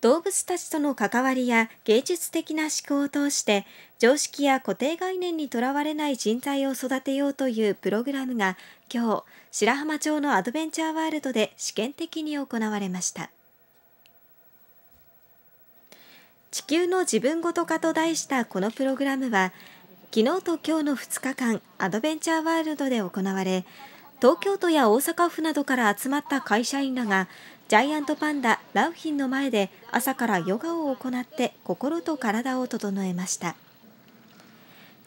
動物たちとの関わりや芸術的な思考を通して常識や固定概念にとらわれない人材を育てようというプログラムが今日白浜町のアドベンチャーワールドで試験的に行われました。地球の自分ごと化と題したこのプログラムは昨日と今日の2日間アドベンチャーワールドで行われ東京都や大阪府などから集まった会社員らがジャイアントパンダラウヒンの前で朝からヨガを行って心と体を整えました。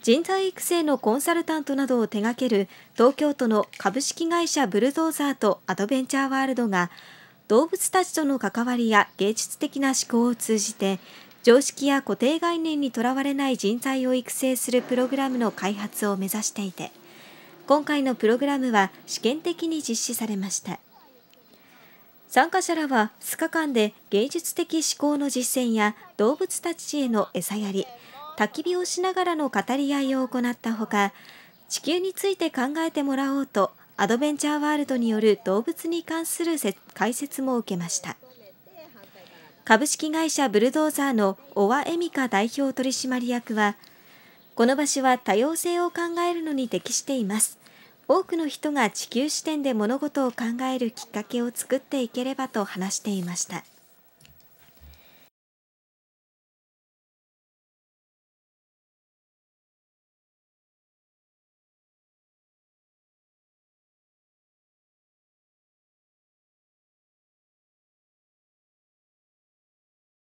人材育成のコンサルタントなどを手掛ける東京都の株式会社ブルドーザーとアドベンチャーワールドが動物たちとの関わりや芸術的な思考を通じて常識や固定概念にとらわれない人材を育成するプログラムの開発を目指していて今回のプログラムは試験的に実施されました。参加者らは2日間で芸術的思考の実践や動物たちへの餌やり焚き火をしながらの語り合いを行ったほか地球について考えてもらおうとアドベンチャーワールドによる動物に関する解説も受けました株式会社ブルドーザーの小和恵美香代表取締役はこの場所は多様性を考えるのに適しています。多くの人が地球視点で物事を考えるきっかけを作っていければと話していました。